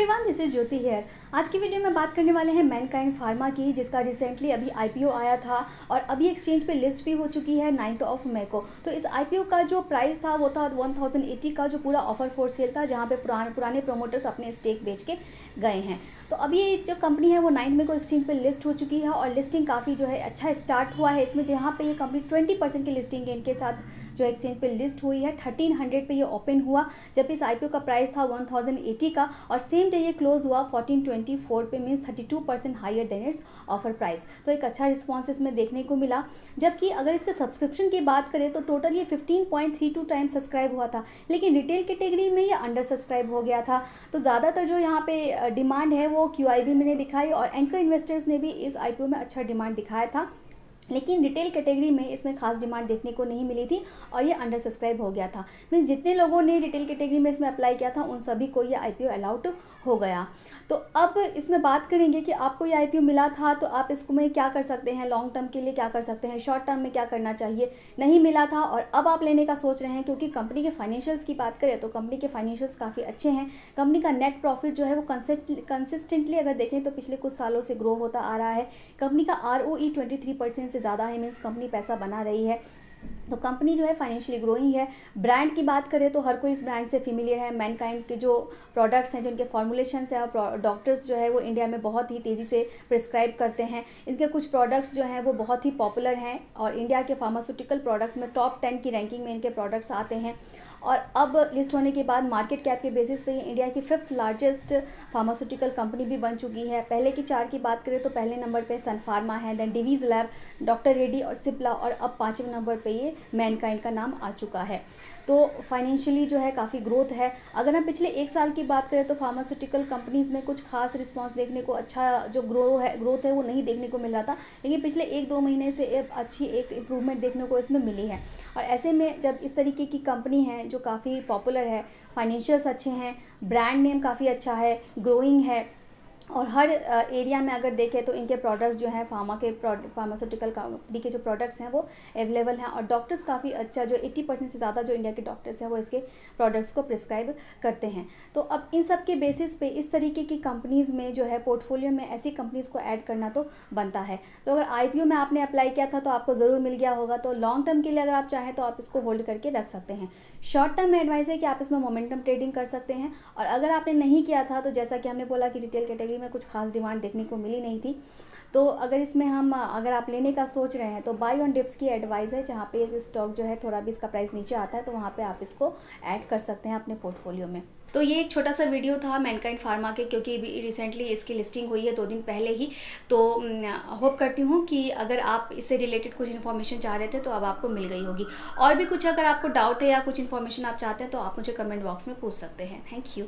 Everyone this is Jyoti here आज की video में बात करने वाले हैं मैनकाइंड फार्मा की, जिसका रिसेंटली अभी आईपीओ आया था और अभी एक्सचेंज पे लिस्ट भी हो चुकी है नाइन्थ ऑफ़ मे को। तो इस आईपीओ का जो प्राइस था, वो था 1080 का जो पूरा ऑफ़र फोर सेल था, जहाँ पे पुराने पुराने प्रोमोटर्स अपने स्टेक बेच के गए हैं। तो अभी ये जो कंपनी है, वो नाइन्थ मे को एक्सचेंज पर लिस्ट हो चुकी है और लिस्टिंग काफ़ी जो है अच्छा स्टार्ट हुआ है। इसमें जहाँ पर ये कंपनी ट्वेंटी की लिस्टिंग है इनके साथ जो एक्सचेंज पर लिस्ट हुई है थर्टीन हंड्रेड ये ओपन हुआ, जब इस आई का प्राइस था वन का और सेम डे ये क्लोज हुआ 1424 पे means 32 percent higher than its offer price तो एक अच्छा रिस्पॉन्स इसमें देखने को मिला। जबकि अगर इसके सब्सक्रिप्शन की बात करें तो टोटल ये 15.32 टाइम सब्सक्राइब हुआ था। लेकिन रिटेल कैटेगरी में ये अंडर सब्सक्राइब हो गया था। तो ज़्यादातर जो यहाँ पे डिमांड है, वो क्यू आई ने दिखाई और एंकर इन्वेस्टर्स ने भी इस आईपीओ में अच्छा डिमांड दिखाया था। लेकिन रिटेल कैटेगरी में इसमें खास डिमांड देखने को नहीं मिली थी और ये अंडर सब्सक्राइब हो गया था। मीन्स जितने लोगों ने रिटेल कैटेगरी में इसमें अप्लाई किया था, उन सभी को ये आईपीओ अलाउड हो गया। तो अब इसमें बात करेंगे कि आपको ये आईपीओ मिला था तो आप इसको में क्या कर सकते हैं? लॉन्ग टर्म के लिए क्या कर सकते हैं? शॉर्ट टर्म में क्या करना चाहिए? नहीं मिला था और अब आप लेने का सोच रहे हैं, क्योंकि कंपनी के फाइनेंशियल्स की बात करें तो कंपनी के फाइनेंशियल्स काफ़ी अच्छे हैं। कंपनी का नेट प्रॉफिट जो है वो कंसिस्टेंटली अगर देखें तो पिछले कुछ सालों से ग्रो होता आ रहा है। कंपनी का R O E twenty three percent से ज़्यादा है मीन्स कंपनी पैसा बना रही है। तो कंपनी जो है फाइनेंशियली ग्रोइंग है ब्रांड की बात करें तो हर कोई इस ब्रांड से फेमिलियर है। मैनकाइंड के जो प्रोडक्ट्स हैं, जो उनके फॉर्मुलेशन है, और डॉक्टर्स जो है वो इंडिया में बहुत ही तेज़ी से प्रिस्क्राइब करते हैं। इनके कुछ प्रोडक्ट्स जो हैं, वो बहुत ही पॉपुलर हैं, और इंडिया के फार्मास्यूटिकल प्रोडक्ट्स में टॉप टेन की रैंकिंग में इनके प्रोडक्ट्स आते हैं। और अब लिस्ट होने के बाद मार्केट कैप के बेसिस पे इंडिया की फिफ्थ लार्जेस्ट फार्मास्यूटिकल कंपनी भी बन चुकी है। पहले की चार की बात करें तो पहले नंबर पे सन फार्मा है then Divi's lab doctor Reddy और सिप्ला और अब पाँचवें नंबर पे ये मैनकाइंड का नाम आ चुका है। तो फाइनेंशियली जो है काफ़ी ग्रोथ है। अगर हम पिछले एक साल की बात करें तो फार्मास्यूटिकल कंपनीज़ में कुछ खास रिस्पांस देखने को अच्छा जो ग्रो है ग्रोथ है वो नहीं देखने को मिल रहा था। लेकिन पिछले एक दो महीने से अच्छी एक इम्प्रूवमेंट देखने को इसमें मिली है। और ऐसे में जब इस तरीके की कंपनी है जो काफ़ी पॉपुलर है फाइनेंशियल्स अच्छे हैं ब्रांड नेम काफ़ी अच्छा है ग्रोइंग है और हर एरिया में अगर देखें तो इनके प्रोडक्ट्स जो हैं फार्मा के फार्मास्यूटिकल कंपनी के जो प्रोडक्ट्स हैं, वो अवेलेबल हैं और डॉक्टर्स काफ़ी अच्छा जो 80 परसेंट से ज़्यादा जो इंडिया के डॉक्टर्स हैं, वो इसके प्रोडक्ट्स को प्रिस्क्राइब करते हैं। तो अब इन सब के बेसिस पे इस तरीके की कंपनीज़ में जो है पोर्टफोलियो में ऐसी कंपनीज़ को ऐड करना तो बनता है। तो अगर आईपीओ में आपने अप्लाई किया था तो आपको ज़रूर मिल गया होगा। तो लॉन्ग टर्म के लिए अगर आप चाहें तो आप इसको होल्ड करके रख सकते हैं। शॉर्ट टर्म में एडवाइस है कि आप इसमें मोमेंटम ट्रेडिंग कर सकते हैं। और अगर आपने नहीं किया था तो जैसा कि हमने बोला कि रिटेल कैटेगरी में कुछ खास डिमांड देखने को मिली नहीं थी। तो अगर इसमें हम, अगर आप लेने का सोच रहे हैं तो बाई ऑन डिप्स की एडवाइस है, जहाँ पे स्टॉक जो है थोड़ा भी इसका प्राइस नीचे आता है तो वहाँ पे आप इसको ऐड कर सकते हैं अपने पोर्टफोलियो में। तो ये एक छोटा सा वीडियो था मैनकाइंड फार्मा के, क्योंकि रिसेंटली इसकी लिस्टिंग हुई है दो दिन पहले ही। तो होप करती हूँ कि अगर आप इससे रिलेटेड कुछ इन्फॉर्मेशन चाह रहे थे तो अब आपको मिल गई होगी। और भी कुछ अगर आपको डाउट है या कुछ इन्फॉर्मेशन आप चाहते हैं तो आप मुझे कमेंट बॉक्स में पूछ सकते हैं। Thank you